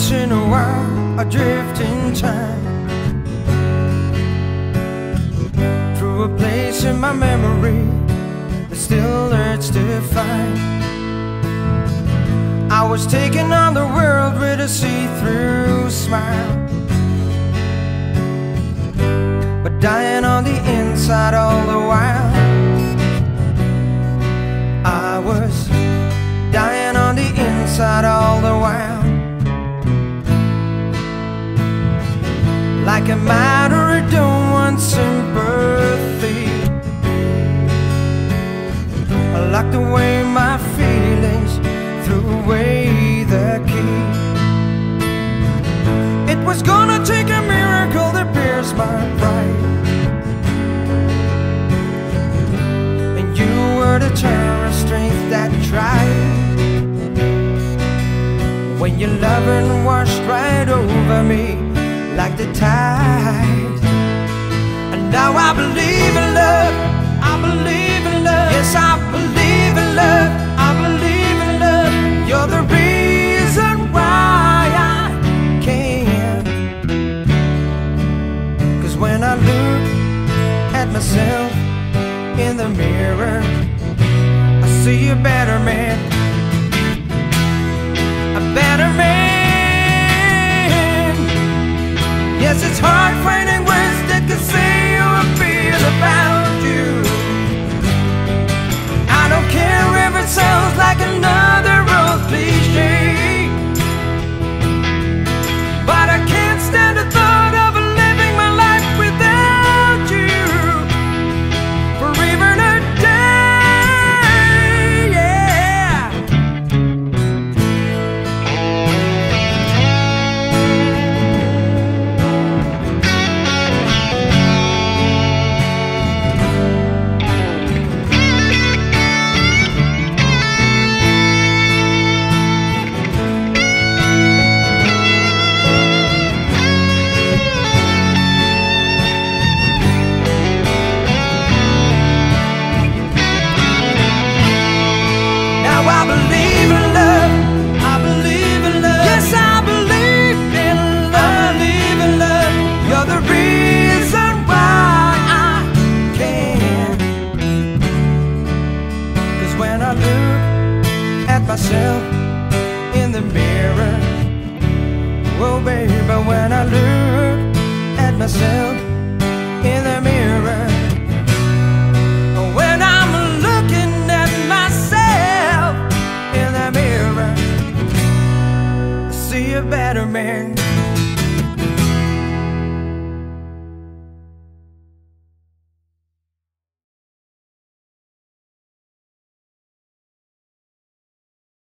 once in a while I drift in time. Through a place in my memory that still hurts to find. I was taking on the world with a see-through smile. But dying on the inside all the while I was dying on the inside all the while Like a matter who don't want sympathy. I locked away my feelings Threw away the key. It was gonna take a miracle to pierce my pride. And you were the terror strength that tried. When your loving washed right over me like the tide. And now I believe in love. I believe in love. Yes, I believe in love. I believe in love. You're the reason why I can. Cause when I look at myself in the mirror, I see a better man. It's hard I believe in love. I believe in love. Yes, I believe in love. I believe in love. You're the reason why I can. Cause when I look at myself in the mirror, oh baby, when I look at myself see a better man.